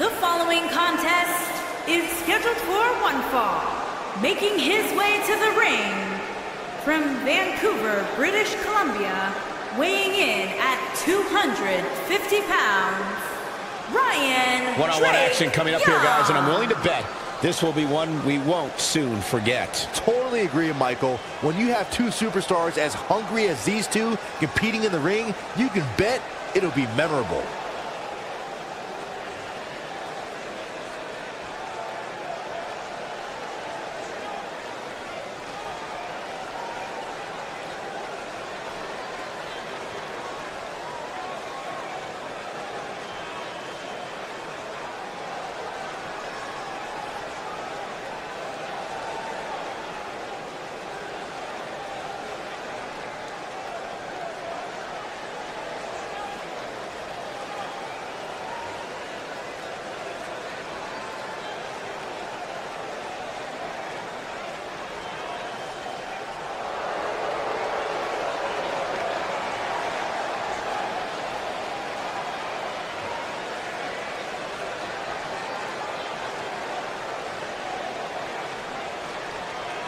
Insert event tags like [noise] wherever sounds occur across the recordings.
The following contest is scheduled for one fall. Making his way to the ring from Vancouver, British Columbia, weighing in at 250 pounds, Ryan One-on-one action coming up here, guys, and I'm willing to bet this will be one we won't soon forget. Totally agree, Michael. When you have two superstars as hungry as these two competing in the ring, you can bet it'll be memorable.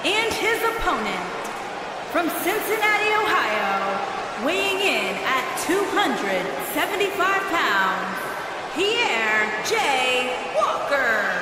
and his opponent from Cincinnati, Ohio, weighing in at 275 pounds, Pierre J. Walker.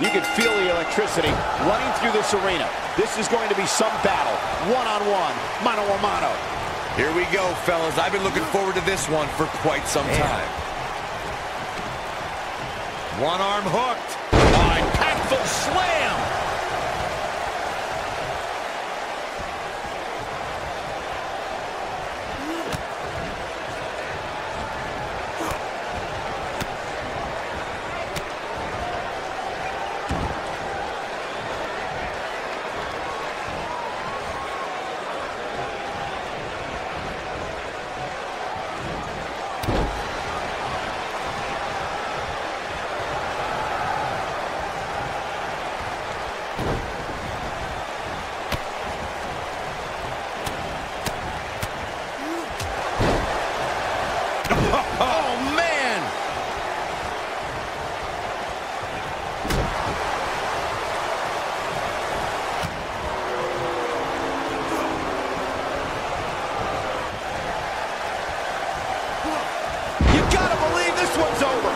You can feel the electricity running through this arena. This is going to be some battle, one-on-one, mano-a-mano. Here we go, fellas. I've been looking forward to this one for quite some time. One arm hooked. Oh, impactful slam. Oh, man. You gotta believe this one's over.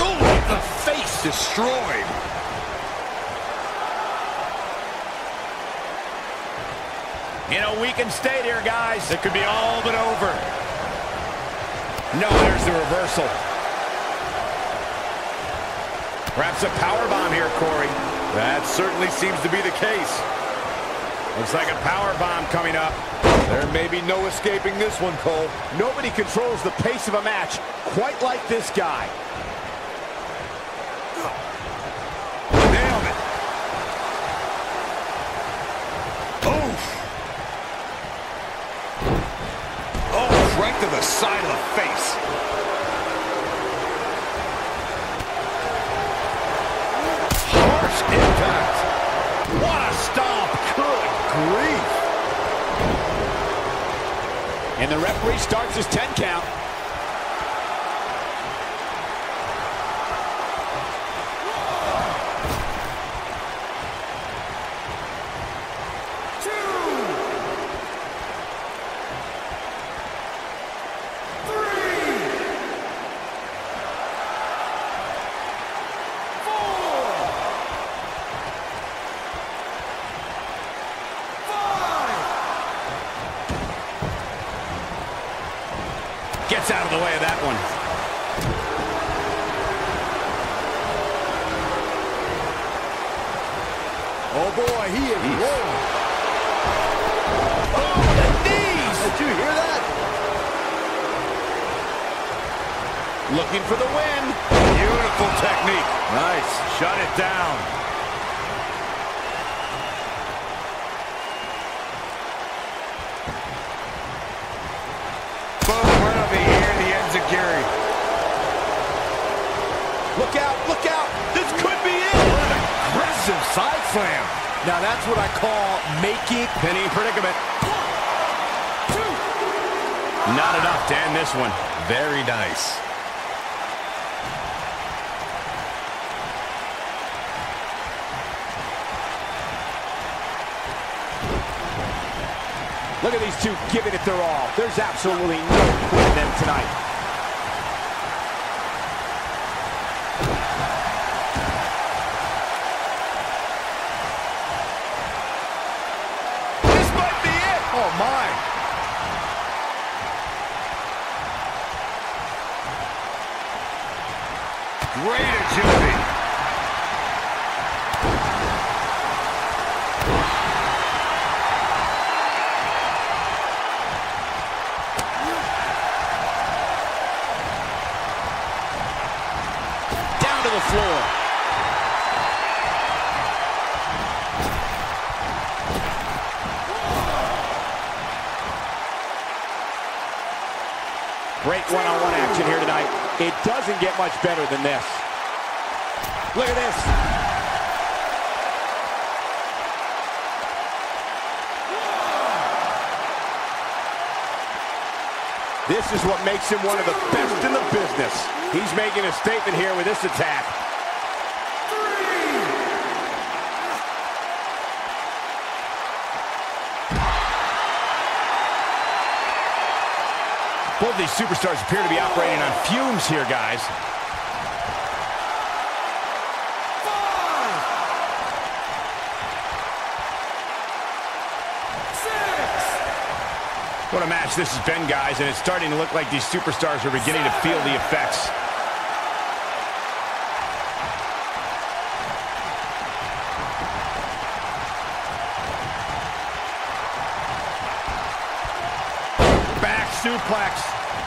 Ooh, the destroyed. In a weakened state here, guys. It could be all but over. No, there's the reversal. Perhaps a power bomb here, Corey. That certainly seems to be the case. Looks like a power bomb coming up. There may be no escaping this one, Cole. Nobody controls the pace of a match quite like this guy. Nailed it. Oh. To the side of the face. Harsh impact. What a stomp. Good grief. And the referee starts his 10 count. Gets out of the way of that one. Oh, boy, he is rolling. Oh, the knees. Did you hear that? Looking for the win. Beautiful technique. Nice. Shut it down. Slam. Now, that's what I call making... pinning predicament. Not enough to end this one. Very nice. Look at these two giving it their all. There's absolutely no quitting them tonight. The floor. Great one-on-one action here tonight. It doesn't get much better than this. Look at this. This is what makes him one of the best in the business. He's making a statement here with this attack. Both these superstars appear to be operating on fumes here, guys. What a match this has been, guys, and it's starting to look like these superstars are beginning to feel the effects. Back suplex.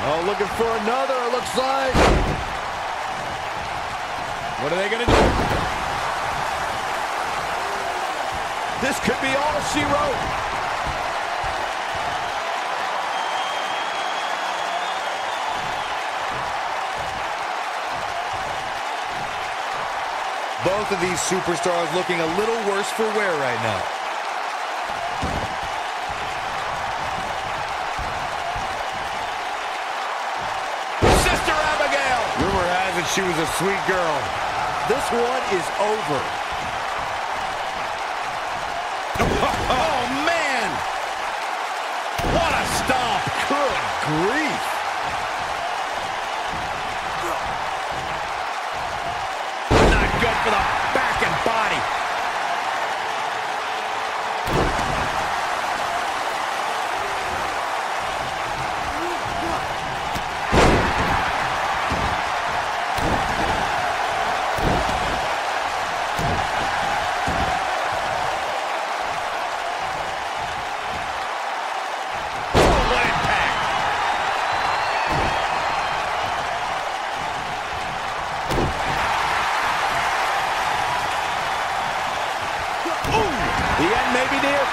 Oh, looking for another, it looks like. What are they going to do? This could be all she wrote. Both of these superstars looking a little worse for wear right now. Sister Abigail. Rumor has it she was a sweet girl. This one is over. [laughs] Oh,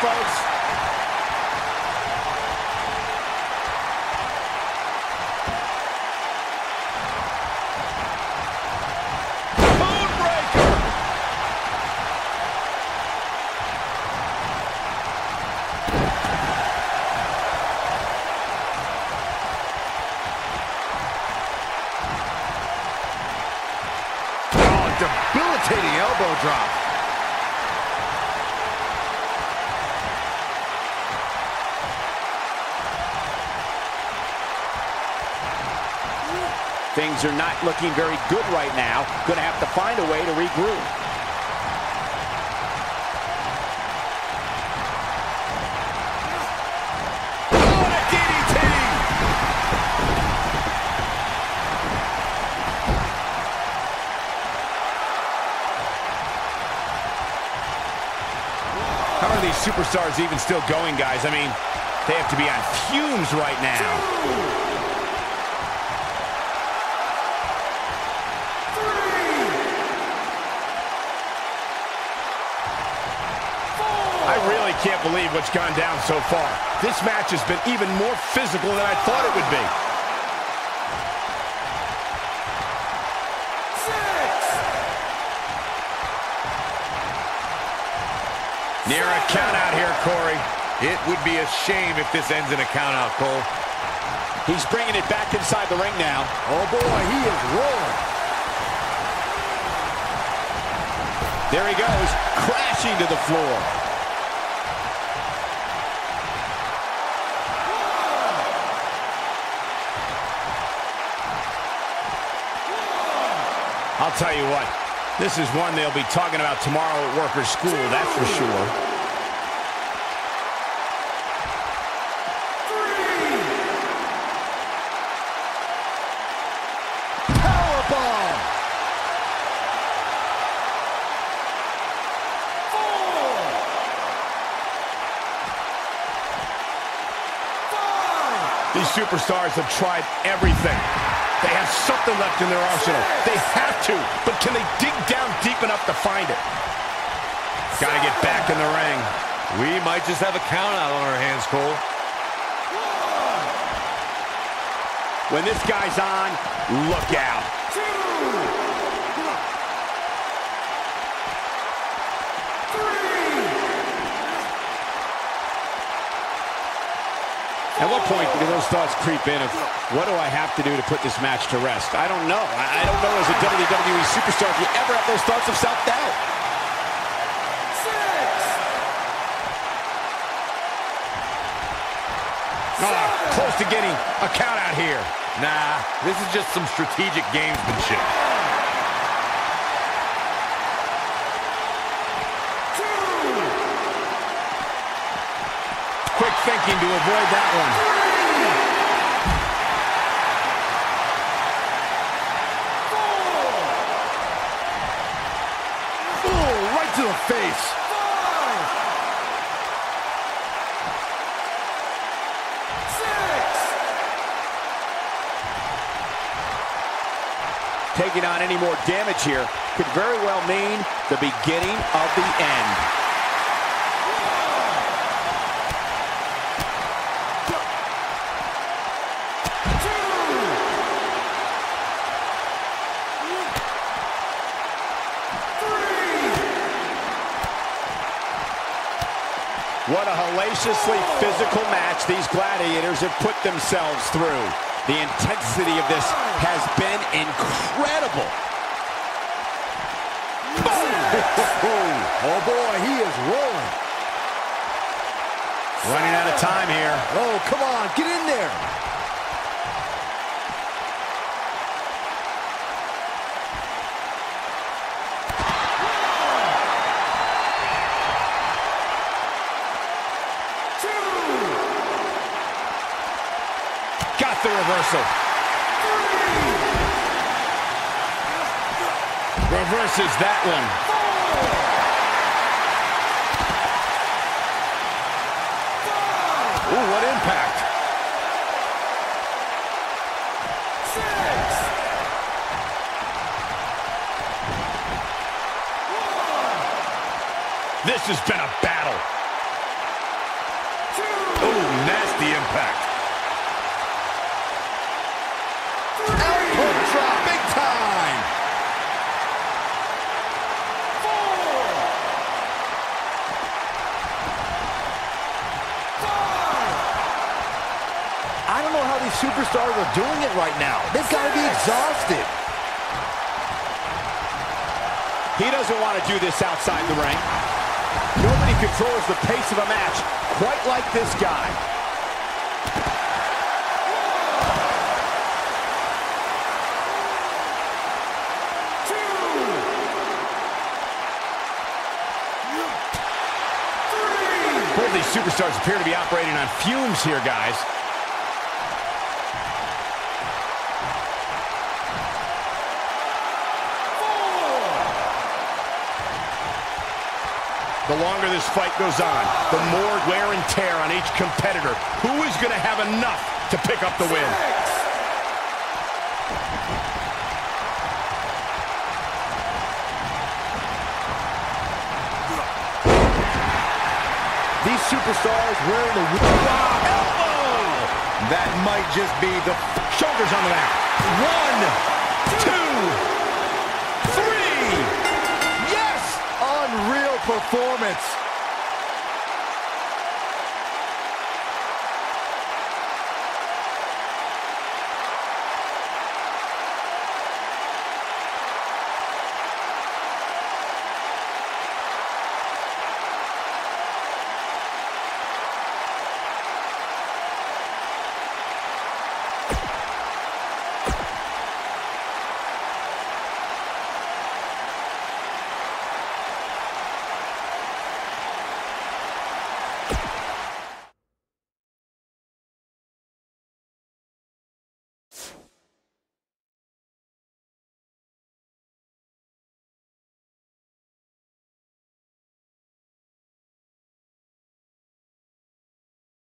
folks. Oh, debilitating elbow drop. Things are not looking very good right now. Going to have to find a way to regroup. How are these superstars even still going, guys? I mean, they have to be on fumes right now. I really can't believe what's gone down so far. This match has been even more physical than I thought it would be. Near a countout here, Corey. It would be a shame if this ends in a countout, Cole. He's bringing it back inside the ring now. Oh boy, he is rolling. There he goes, crashing to the floor. Tell you what, this is one they'll be talking about tomorrow at workers' school, that's for sure. These superstars have tried everything. They have something left in their arsenal. They have to, but can they dig down deep enough to find it? Gotta get back in the ring. We might just have a count out on our hands, Cole. When this guy's on, look out. At what point do those thoughts creep in of what do I have to do to put this match to rest? I don't know. I I don't know as a WWE superstar if you ever have those thoughts of self-doubt. Ah, close to getting a count out here. Nah, this is just some strategic gamesmanship. Thinking to avoid that one. Oh, right to the face. Taking on any more damage here could very well mean the beginning of the end. What a hellaciously physical match these gladiators have put themselves through. The intensity of this has been incredible. Oh boy, he is rolling. Running out of time here. Oh, come on, get in there. The reversal. Reverses that one. Ooh, what impact. This has been a battle. Ooh, nasty impact. Superstars are doing it right now. They've got to be exhausted. He doesn't want to do this outside the ring. Nobody controls the pace of a match quite like this guy. Both these superstars appear to be operating on fumes here, guys. The longer this fight goes on, the more wear and tear on each competitor. Who is going to have enough to pick up the win? These superstars wearing the... Wow, elbow! That might just be the shoulders on the mat. One, two, performance.